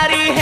hari